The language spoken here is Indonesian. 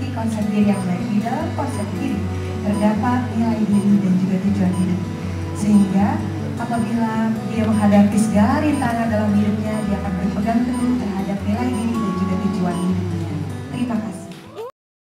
Di konsep diri yang baik. Di dalam konsep diri terdapat nilai diri dan juga tujuan hidup. Sehingga apabila dia menghadapi segala rintangan dalam hidupnya